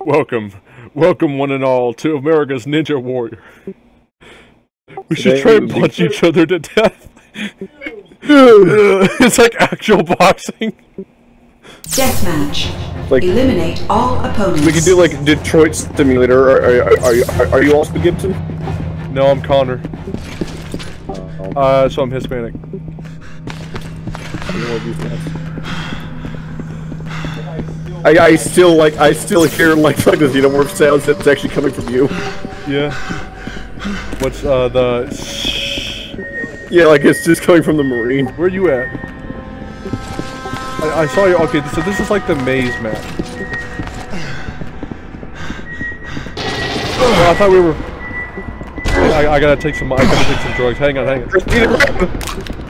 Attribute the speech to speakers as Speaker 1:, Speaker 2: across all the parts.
Speaker 1: welcome, welcome one and all to America's Ninja Warrior. We should
Speaker 2: Today
Speaker 1: try and
Speaker 2: we will be-
Speaker 1: punch each other to death. it's like actual boxing.
Speaker 3: Deathmatch.
Speaker 2: Like-
Speaker 3: Eliminate all opponents.
Speaker 2: We could do like Detroit Stimulator. Are, are, are, you, are, are you also Gibson?
Speaker 1: No, I'm Connor. Uh, so I'm Hispanic.
Speaker 2: I, I still like I still hear like like the xenomorph sounds that's actually coming from you.
Speaker 1: Yeah. What's uh the?
Speaker 2: Yeah, like it's just coming from the marine.
Speaker 1: Where are you at? I, I saw you. Okay, so this is like the maze map. Oh, I thought we were. I, I gotta take some. I gotta take some drugs. Hang on, hang on.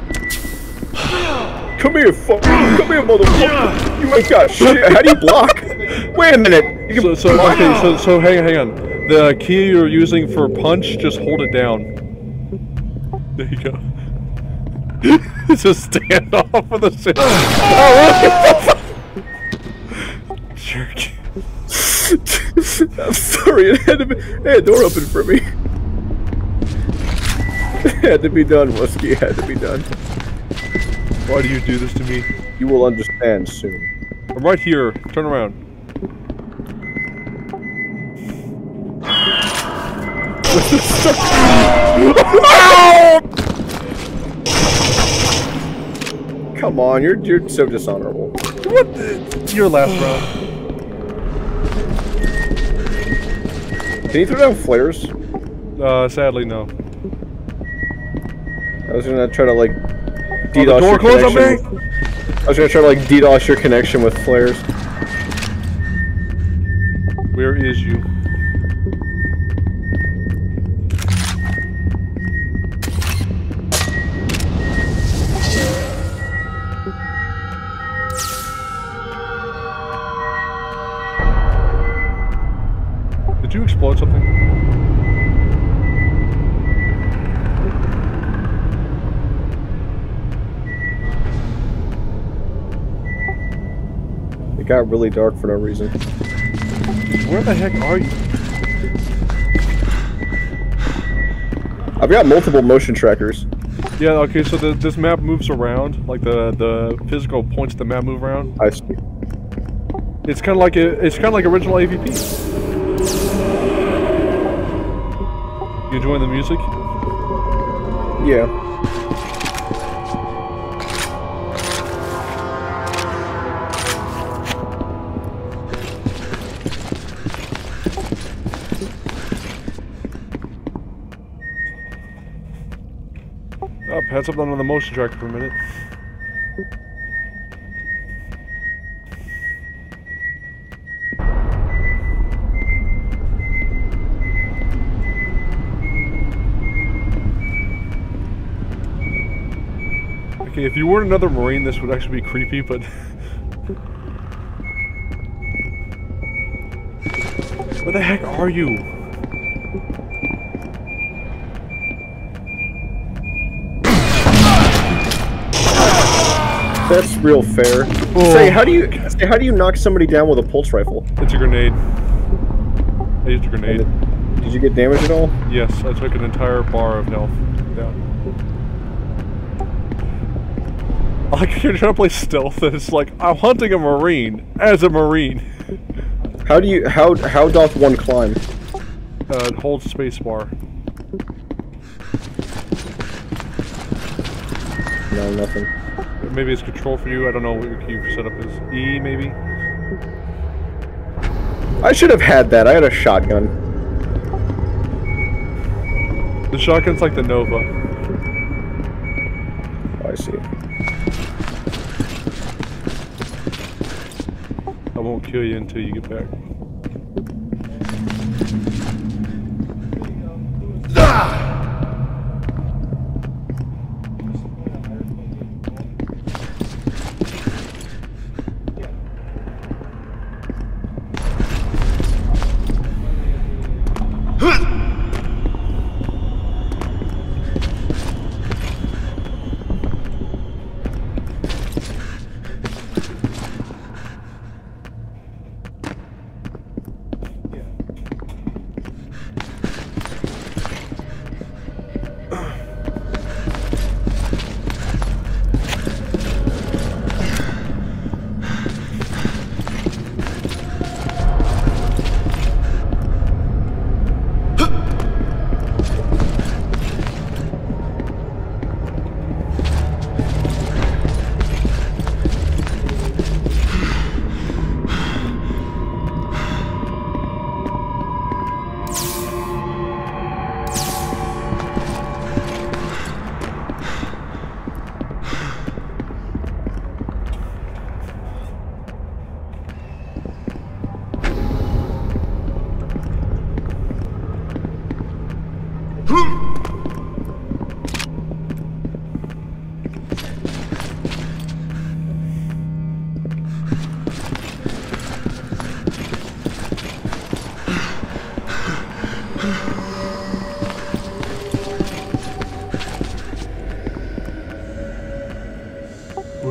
Speaker 2: Come here, fuck! Come here, motherfucker! You ain't got shit. How do you block? Wait a minute. You can
Speaker 1: So, so okay, so so hang on, hang on. The key you're using for punch, just hold it down. There you go. just stand off of the center. oh, really? Jerk.
Speaker 2: I'm sorry. It had to be. It had a door open for me. It had to be done, Whiskey. It had to be done.
Speaker 1: Why do you do this to me?
Speaker 2: You will understand soon.
Speaker 1: I'm right here. Turn around.
Speaker 2: Come on, you're you're so dishonorable.
Speaker 1: What? The? Your last round.
Speaker 2: Can you throw down flares?
Speaker 1: Uh, sadly, no.
Speaker 2: I was gonna try to like DDoS
Speaker 1: the door
Speaker 2: your
Speaker 1: closed on
Speaker 2: connection.
Speaker 1: me?
Speaker 2: I was gonna try to like DDoS your connection with flares.
Speaker 1: Where is you?
Speaker 2: Got really dark for no reason.
Speaker 1: Where the heck are you?
Speaker 2: I've got multiple motion trackers.
Speaker 1: Yeah, okay, so the, this map moves around, like the the physical points of the map move around.
Speaker 2: I see.
Speaker 1: It's kind of like a, it's kind of like original AVP. You enjoying the music?
Speaker 2: Yeah.
Speaker 1: Oh, had something on the motion tracker for a minute. Okay, if you weren't another Marine, this would actually be creepy, but... Where the heck are you?
Speaker 2: That's real fair.
Speaker 1: Oh.
Speaker 2: Say, how do you say, how do you knock somebody down with a pulse rifle?
Speaker 1: It's a grenade. I used a grenade.
Speaker 2: Did you get damage at all?
Speaker 1: Yes, I took an entire bar of health down. I like you're trying to play stealth, and it's like I'm hunting a marine as a marine.
Speaker 2: How do you how how doth one climb?
Speaker 1: Uh, hold space bar.
Speaker 2: No, nothing.
Speaker 1: Maybe it's control for you. I don't know what your key setup is. E maybe.
Speaker 2: I should have had that. I had a shotgun.
Speaker 1: The shotgun's like the Nova.
Speaker 2: Oh, I see.
Speaker 1: I won't kill you until you get back.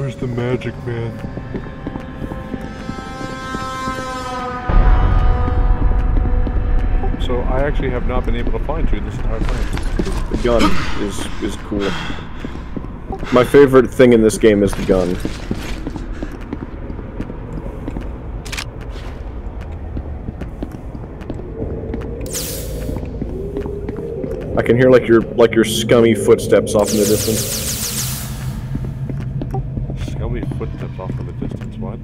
Speaker 1: Magic man. So I actually have not been able to find you this entire time.
Speaker 2: The gun is is cool. My favorite thing in this game is the gun. I can hear like your like your scummy footsteps off in the distance.
Speaker 1: Scummy footsteps off in the distance. What?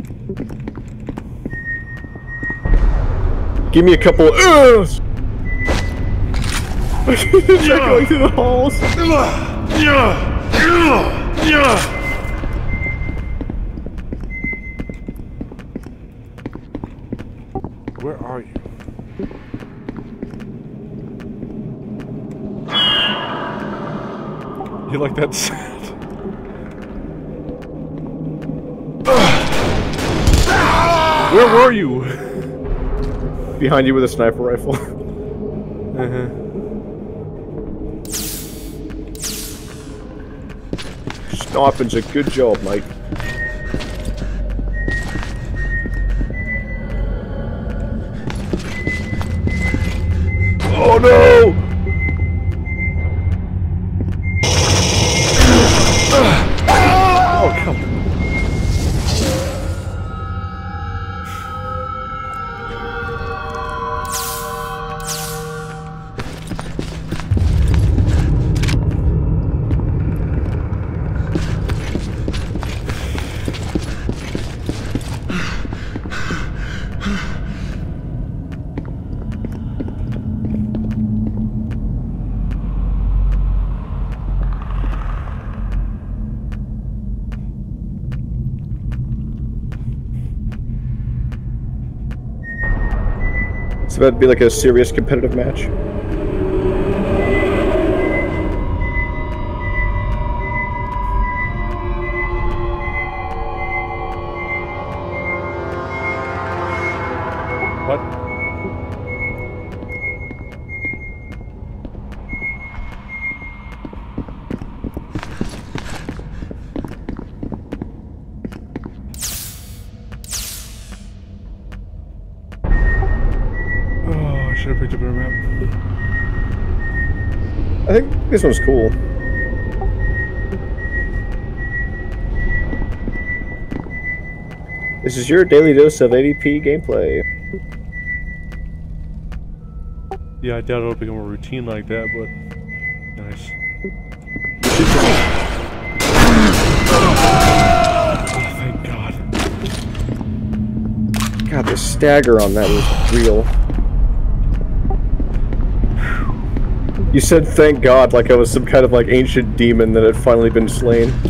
Speaker 2: Give me a couple of uhs! Check going through the halls.
Speaker 1: Where are you? You like that sound? Where were you?
Speaker 2: Behind you with a sniper rifle.
Speaker 1: Uh-huh.
Speaker 2: Stopping's a good job, Mike. Oh no!
Speaker 1: Oh, come on.
Speaker 2: About to be like a serious competitive match.
Speaker 1: Should have picked up a map.
Speaker 2: I think this one's cool. This is your daily dose of AVP gameplay.
Speaker 1: Yeah, I doubt it'll become a routine like that, but nice. Oh, thank God.
Speaker 2: God, the stagger on that was real. You said thank God like I was some kind of like ancient demon that had finally been slain.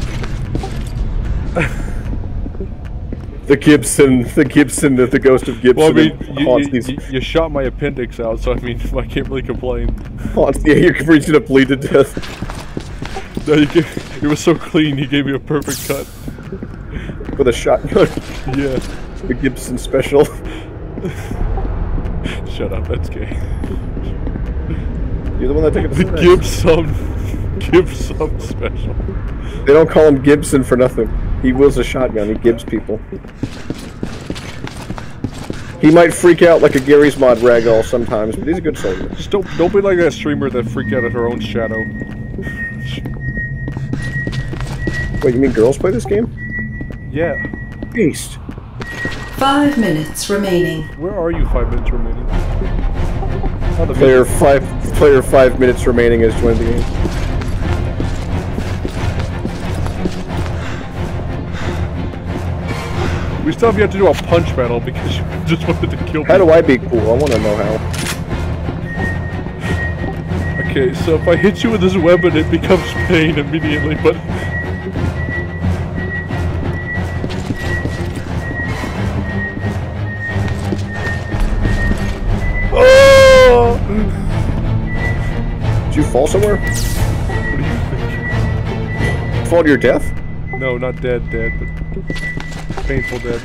Speaker 2: the Gibson, the Gibson, the, the ghost of Gibson
Speaker 1: Well, I mean, you,
Speaker 2: haunts
Speaker 1: you,
Speaker 2: these
Speaker 1: you, shot my appendix out, so I mean, I can't really complain.
Speaker 2: haunts. Yeah, you're reaching to bleed to death.
Speaker 1: No, you gave, it was so clean, he gave me a perfect cut.
Speaker 2: with a shotgun.
Speaker 1: Yeah.
Speaker 2: the Gibson special.
Speaker 1: Shut up, that's gay.
Speaker 2: You're the one that took it
Speaker 1: The
Speaker 2: to the
Speaker 1: Gibson, Gibson special.
Speaker 2: They don't call him Gibson for nothing. He wields a shotgun. He gives people. He might freak out like a Garry's Mod ragdoll sometimes, but he's a good soldier.
Speaker 1: Just don't, don't be like that streamer that freaked out at her own shadow.
Speaker 2: Wait, you mean girls play this game?
Speaker 1: Yeah.
Speaker 2: Beast.
Speaker 3: Five minutes remaining.
Speaker 1: Where are you five minutes remaining?
Speaker 2: They're five. Player five minutes remaining has joined the game.
Speaker 1: We still have yet to do a punch battle because you just wanted to kill me.
Speaker 2: How do I be cool? I want to know how.
Speaker 1: Okay, so if I hit you with this weapon, it becomes pain immediately, but...
Speaker 2: you fall somewhere?
Speaker 1: What do you think?
Speaker 2: Fall to your death?
Speaker 1: No, not dead, dead, but painful dead.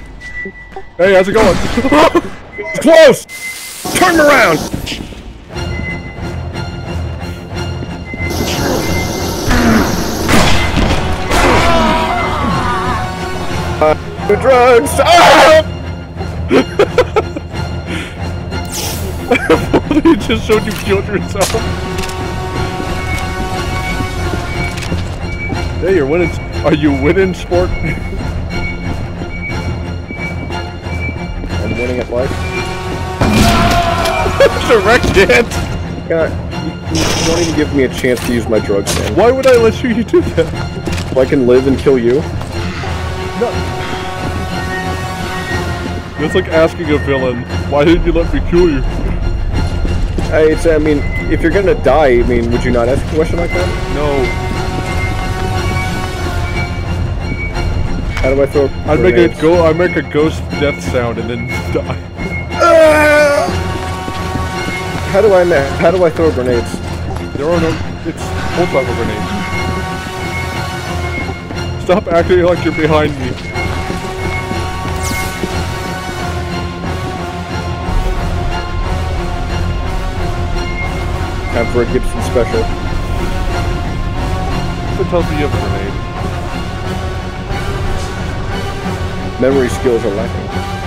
Speaker 1: Hey, how's it going?
Speaker 2: Close! Turn around! The drugs! Ah!
Speaker 1: he just showed you killed yourself. Hey, you're winning. Are you winning, sport?
Speaker 2: I'm winning at life.
Speaker 1: Direct hit.
Speaker 2: God, you, you don't even give me a chance to use my drugs, man.
Speaker 1: Why would I let you do that?
Speaker 2: So I can live and kill you? No.
Speaker 1: That's like asking a villain, why didn't you let me kill you?
Speaker 2: I, it's, I mean, if you're gonna die, I mean, would you not ask a question like that?
Speaker 1: No.
Speaker 2: How do I throw
Speaker 1: I'd make a go. I'd make a ghost death sound and then die. Ah!
Speaker 2: How do I How do I throw grenades?
Speaker 1: There are no. It's hold level grenade. Stop acting like you're behind me.
Speaker 2: Time for a Gibson special.
Speaker 1: It tells me you have a grenade.
Speaker 2: Memory skills are lacking.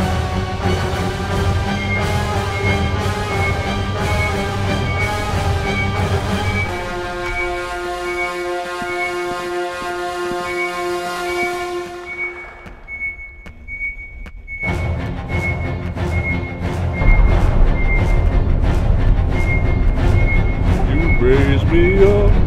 Speaker 1: Raise me up.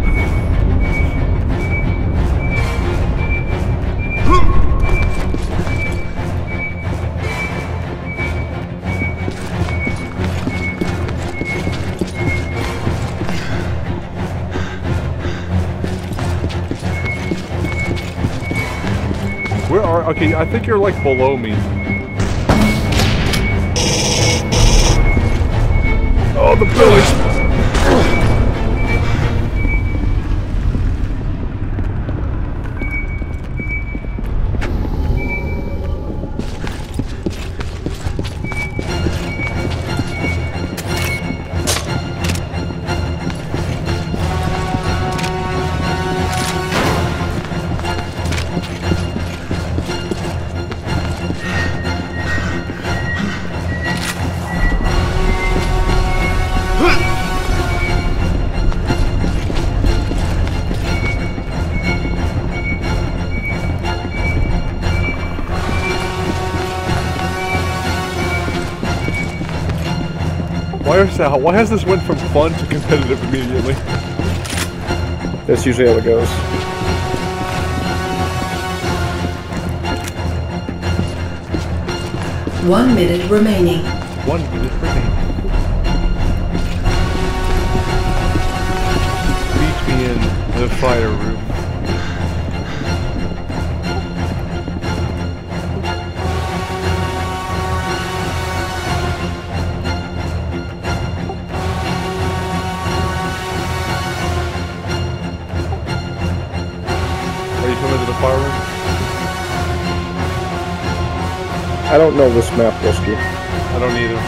Speaker 1: Okay, I think you're like below me. Oh, the buildings. Why is that? Why has this went from fun to competitive immediately?
Speaker 2: That's usually how it goes.
Speaker 3: One minute remaining.
Speaker 1: One minute remaining. Meet me in the fire room.
Speaker 2: Know this map, Whiskey.
Speaker 1: I don't either.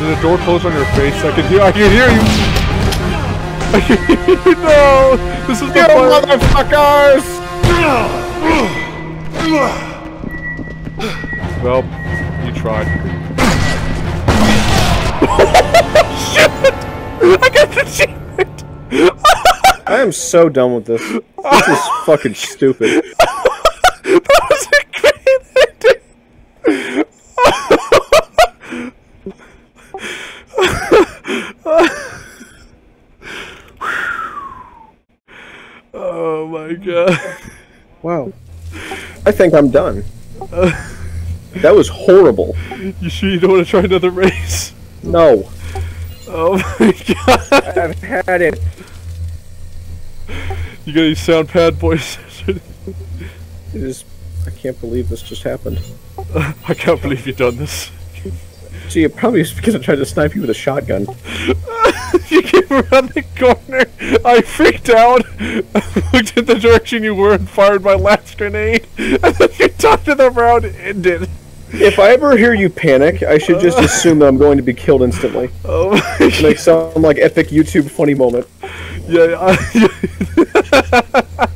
Speaker 1: Did the door close on your face? I can hear. I can hear you. I can hear you. No, this is the
Speaker 2: You
Speaker 1: fire.
Speaker 2: motherfuckers!
Speaker 1: Well, you tried. I got the achievement.
Speaker 2: I am so done with this. This is fucking stupid.
Speaker 1: That was a great ending. oh my god.
Speaker 2: Wow. I think I'm done. That was horrible.
Speaker 1: You sure you don't want to try another race?
Speaker 2: No.
Speaker 1: Oh my god.
Speaker 2: I've had it.
Speaker 1: You got any sound pad boys?
Speaker 2: It is. I can't believe this just happened.
Speaker 1: I can't believe you've done this.
Speaker 2: Gee, it probably is because I tried to snipe you with a shotgun.
Speaker 1: you came around the corner. I freaked out. I looked at the direction you were and fired my last grenade. And then you talked to the round ended.
Speaker 2: If I ever hear you panic, I should just uh. assume that I'm going to be killed instantly.
Speaker 1: Oh my
Speaker 2: Make some like epic YouTube funny moment.
Speaker 1: Yeah, I,